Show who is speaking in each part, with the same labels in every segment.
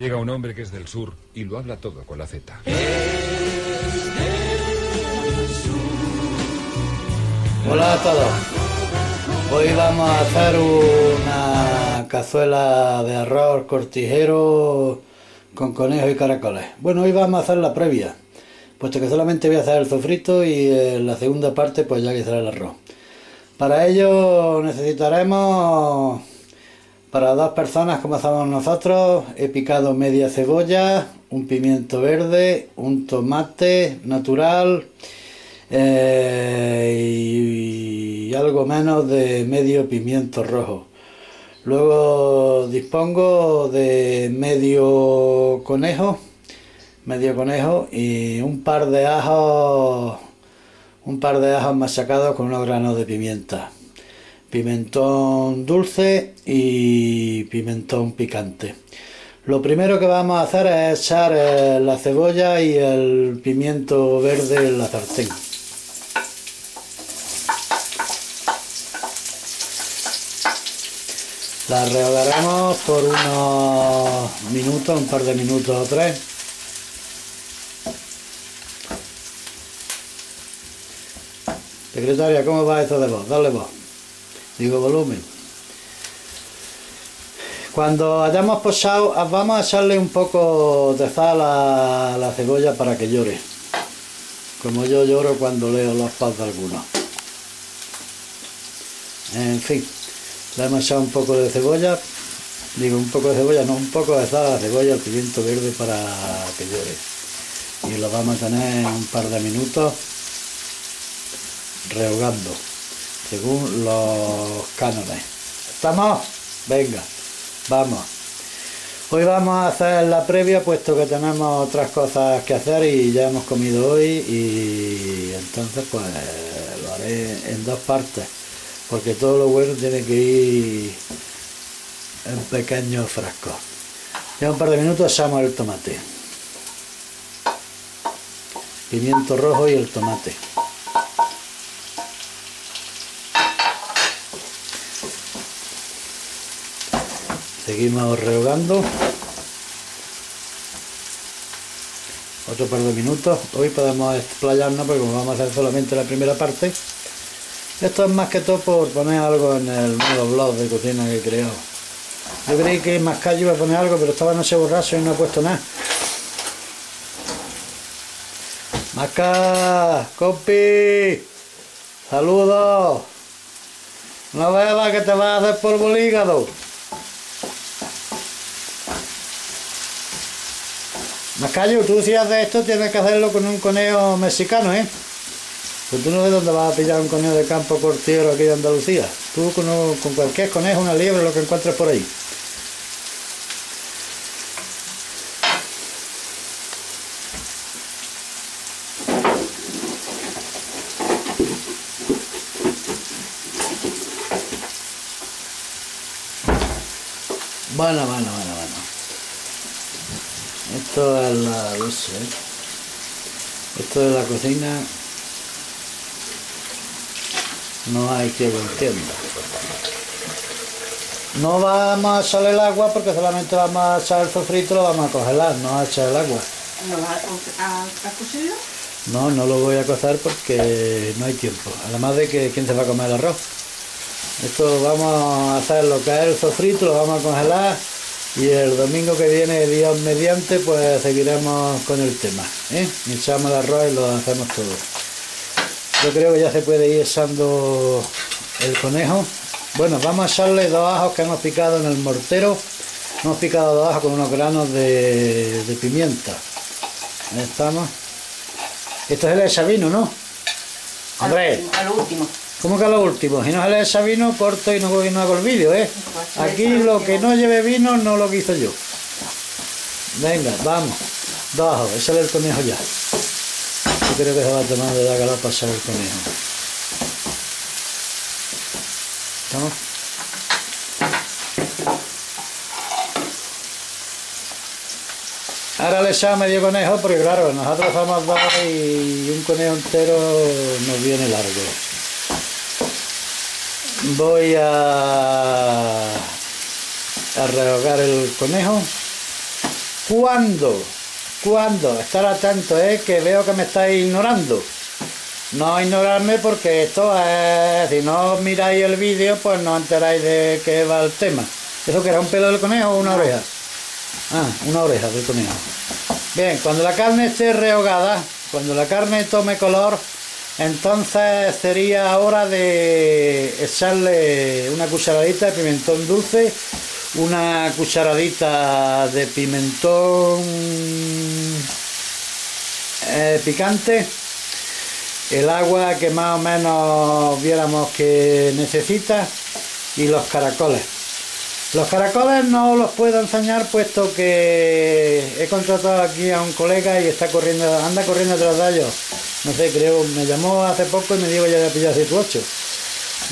Speaker 1: Llega un hombre que es del sur y lo habla todo con la Z.
Speaker 2: Hola a todos. Hoy vamos a hacer una cazuela de arroz cortijero con conejos y caracoles. Bueno, hoy vamos a hacer la previa, puesto que solamente voy a hacer el sofrito y en la segunda parte pues ya que será el arroz. Para ello necesitaremos para dos personas como hacemos nosotros he picado media cebolla, un pimiento verde, un tomate natural eh, y, algo menos de medio pimiento rojo. Luego dispongo de medio conejo, medio conejo y un par de ajos, un par de ajos machacados con unos granos de pimienta pimentón dulce y pimentón picante. Lo primero que vamos a hacer es echar eh, la cebolla y el pimiento verde en la sartén. La rehogaremos por unos minutos, un par de minutos o tres. Secretaria, ¿cómo va esto de voz? Dale voz digo volumen. Cuando hayamos posado, vamos a echarle un poco de sal a la cebolla para que llore. Como yo lloro cuando leo los paz de algunos. En fin, le hemos echado un poco de cebolla. Digo, un poco de cebolla, no, un poco de sal a la cebolla, el pimiento verde para que llore. Y lo vamos a tener un par de minutos rehogando según los cánones. ¿Estamos? Venga, vamos. Hoy vamos a hacer la previa puesto que tenemos otras cosas que hacer y ya hemos comido hoy y entonces pues lo haré en dos partes porque todo lo bueno tiene que ir en pequeños frascos. Ya un par de minutos echamos el tomate. Pimiento rojo y el tomate. Seguimos rehogando otro par de minutos hoy podemos explayarnos porque como vamos a hacer solamente la primera parte esto es más que todo por poner algo en el nuevo blog de cocina que he creado yo creí que más calle iba a poner algo pero estaba en ese borracho y no he puesto nada Maca, compi, saludos. No veas que te vas a hacer polvo el hígado. Macayo, tú si haces esto tienes que hacerlo con un conejo mexicano, ¿eh? Pues tú no ves dónde vas a pillar un conejo de campo cortiero aquí de Andalucía. Tú con, con cualquier conejo, una liebre, lo que encuentres por ahí. Bueno, bueno, bueno, bueno. Esto es la. Esto de la cocina no hay que lo entienda. No vamos a echar el agua porque solamente vamos a echar el sofrito lo vamos a congelar, no a echar el agua.
Speaker 3: ¿No vas a, a,
Speaker 2: No, no lo voy a cocer porque no hay tiempo. Además de que quién se va a comer el arroz. Esto vamos a hacer lo que es el sofrito, lo vamos a congelar y el domingo que viene, Dios mediante, pues seguiremos con el tema. ¿eh? Echamos el arroz y lo hacemos todo. Yo creo que ya se puede ir echando el conejo. Bueno, vamos a echarle dos ajos que hemos picado en el mortero. Hemos picado dos ajos con unos granos de, pimienta. Ahí estamos. Esto es el sabino, ¿no?
Speaker 3: Andrés. Al último.
Speaker 2: ¿Cómo que lo último? Si no sale ese vino, corto y no, no hago el vídeo, ¿eh? Aquí lo que no lleve vino no lo quiso yo. Venga, vamos. Ese es el conejo ya. Yo creo que se va tomando ya que va a pasar el conejo. ¿Estamos? Ahora le echamos medio conejo porque claro, nosotros somos dos y un conejo entero nos viene largo voy a, a rehogar el conejo ¿Cuándo? ¿Cuándo? Estar atento, ¿eh? Que veo que me estáis ignorando. No ignorarme porque esto es... Si no miráis el vídeo, pues no enteráis de qué va el tema. ¿Eso que era un pelo del conejo o una oreja? Ah, una oreja del conejo. Bien, cuando la carne esté rehogada, cuando la carne tome color, entonces sería hora de echarle una cucharadita de pimentón dulce, una cucharadita de pimentón eh, picante, el agua que más o menos viéramos que necesita y los caracoles. Los caracoles no los puedo enseñar puesto que he contratado aquí a un colega y está corriendo, anda corriendo detrás de ellos no sé, creo, me llamó hace poco y me dijo ya de pillar 7 8.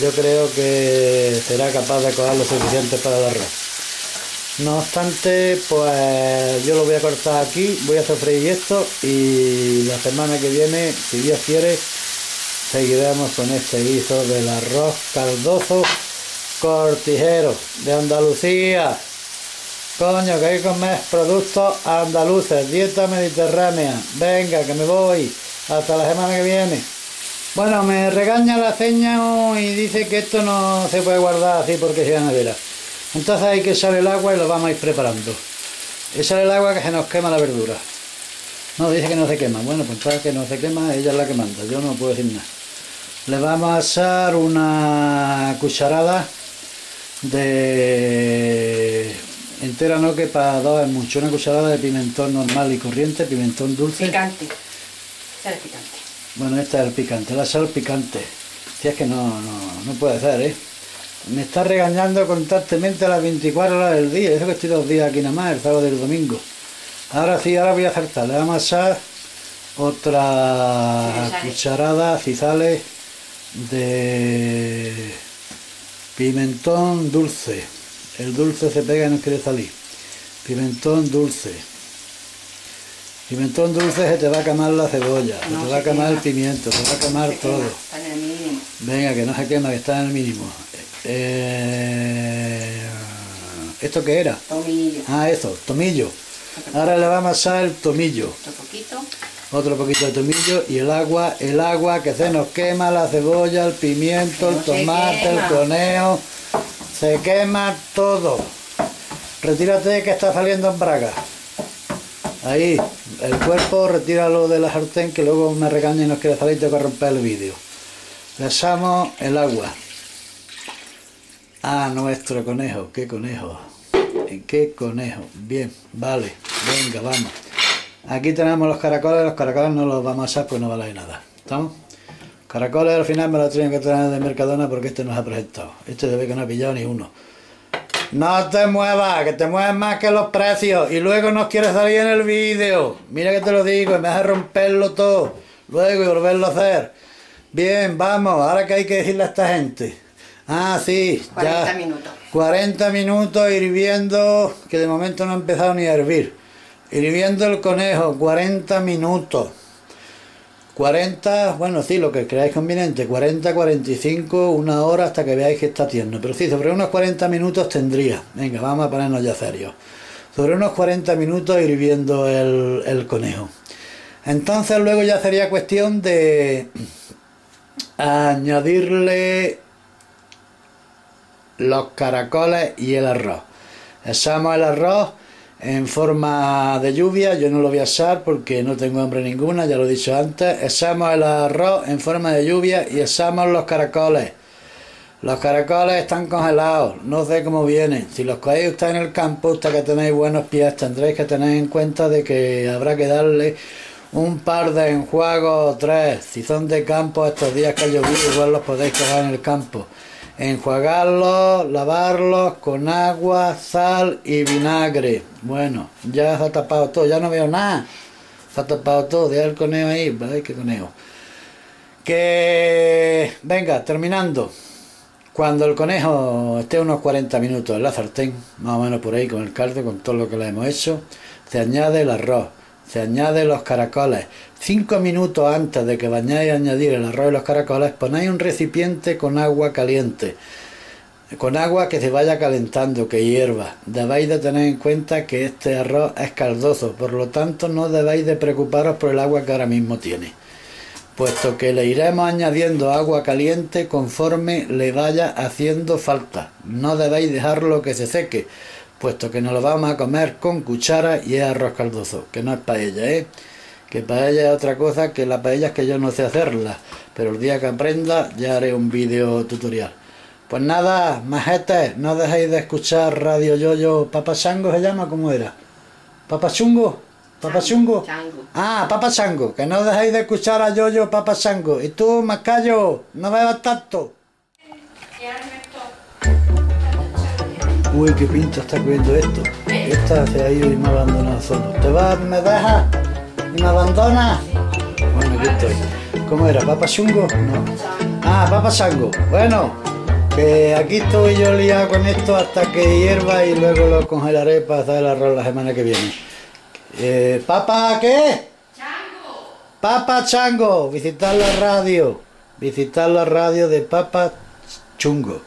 Speaker 2: Yo creo que será capaz de coger lo suficiente para arroz. No obstante, pues yo lo voy a cortar aquí, voy a sofreír esto y la semana que viene, si Dios quiere, seguiremos con este guiso del arroz caldoso cortijero de Andalucía. Coño, que hay que comer productos andaluces, dieta mediterránea. Venga, que me voy. Hasta la semana que viene. Bueno, me regaña la ceña y dice que esto no se puede guardar así porque se ganadera. Entonces hay que echarle el agua y lo vamos a ir preparando. Echarle el agua que se nos quema la verdura. No, dice que no se quema. Bueno, pues para que no se quema, ella es la que manda. Yo no puedo decir nada. Le vamos a echar una cucharada de entera no que para dos es mucho una cucharada de pimentón normal y corriente pimentón dulce
Speaker 3: picante picante.
Speaker 2: Bueno, este es el picante, la sal picante. Si es que no, no, no puede ser, ¿eh? Me está regañando constantemente a las 24 horas del día. Eso que estoy dos días aquí nada más, el sábado y el domingo. Ahora sí, ahora voy a acertar. Le vamos a echar otra cucharada, si sale, de pimentón dulce. El dulce se pega y no quiere salir. Pimentón dulce. Pimentón dulce se te va a quemar la cebolla, se te va a quemar el pimiento, se va a quemar todo.
Speaker 3: está en el mínimo.
Speaker 2: Venga, que no se quema, que está en el mínimo. Eh, ¿Esto qué era?
Speaker 3: Tomillo.
Speaker 2: Ah, eso, tomillo. Ahora le vamos a echar el tomillo.
Speaker 3: Otro poquito.
Speaker 2: De tomillo y el agua, el agua que se nos quema, la cebolla, el pimiento, el tomate, el conejo. Se quema todo. Retírate que está saliendo en braga. Ahí, el cuerpo, retíralo de la sartén que luego me regaña y nos quiere salir y tengo que romper el vídeo. Le echamos el agua. a nuestro conejo, qué conejo. ¿Qué conejo? Bien, vale, venga, vamos. Aquí tenemos los caracoles, los caracoles no los vamos a echar pues no vale nada. ¿Estamos? Caracoles al final me los tienen que traer de Mercadona porque este nos ha presentado. Este debe que no ha pillado ni uno. No te muevas, que te mueves más que los precios y luego no quieres salir en el vídeo. Mira que te lo digo, me hace romperlo todo. Luego y volverlo a hacer. Bien, vamos, ahora que hay que decirle a esta gente. Ah, sí,
Speaker 3: 40 minutos.
Speaker 2: 40 minutos hirviendo, que de momento no ha empezado ni a hervir. Hirviendo el conejo, 40 minutos. 40, bueno, sí, lo que creáis conveniente, 40, 45, una hora hasta que veáis que está tierno. Pero sí, sobre unos 40 minutos tendría. Venga, vamos a ponernos ya serios. Sobre unos 40 minutos hirviendo el, el conejo. Entonces luego ya sería cuestión de añadirle los caracoles y el arroz. Echamos el arroz en forma de lluvia, yo no lo voy a echar porque no tengo hambre ninguna, ya lo he dicho antes. Echamos el arroz en forma de lluvia y echamos los caracoles. Los caracoles están congelados, no sé cómo vienen. Si los cogéis usted en el campo, usted que tenéis buenos pies, tendréis que tener en cuenta de que habrá que darle un par de enjuagos o tres. Si son de campo, estos días que ha llovido, igual los podéis coger en el campo enjuagarlos, lavarlos con agua, sal y vinagre. Bueno, ya se ha tapado todo, ya no veo nada. Se ha tapado todo, deja el conejo ahí, ay qué conejo. Que venga, terminando. Cuando el conejo esté unos 40 minutos en la sartén, más o menos por ahí con el caldo, con todo lo que le hemos hecho, se añade el arroz, se añade los caracoles. Cinco minutos antes de que vayáis a añadir el arroz y los caracoles, ponéis un recipiente con agua caliente. con agua que se vaya calentando, que hierva. Debéis de tener en cuenta que este arroz es caldoso, por lo tanto no debéis de preocuparos por el agua que ahora mismo tiene, puesto que le iremos añadiendo agua caliente conforme le vaya haciendo falta. No debéis dejarlo que se seque, puesto que nos lo vamos a comer con cuchara y es arroz caldoso, que no es paella, ¿eh? Que paella es otra cosa que la paella es que yo no sé hacerla, pero el día que aprenda ya haré un vídeo tutorial. Pues nada, majetes, no dejéis de escuchar Radio Yoyo Papachango se llama, ¿cómo era? ¿Papachungo? ¿Papachungo? Ah, Papachango, que no dejéis de escuchar a Yoyo Papachango. Y tú, Macayo, no bebas tanto. Uy, qué pinta está cogiendo esto. Esta se ha ido y me ha abandonado solo. ¿Te vas, me dejas y me abandonas? Bueno, aquí estoy. ¿Cómo era? ¿Papachungo? No. Ah, Papachango. Bueno, que aquí estoy yo liado con esto hasta que hierva y luego lo congelaré para hacer el arroz la semana que viene. Eh, ¿Papa qué? Chango. Papa Chango. Visitar la radio. Visitar la radio de Papa Chungo.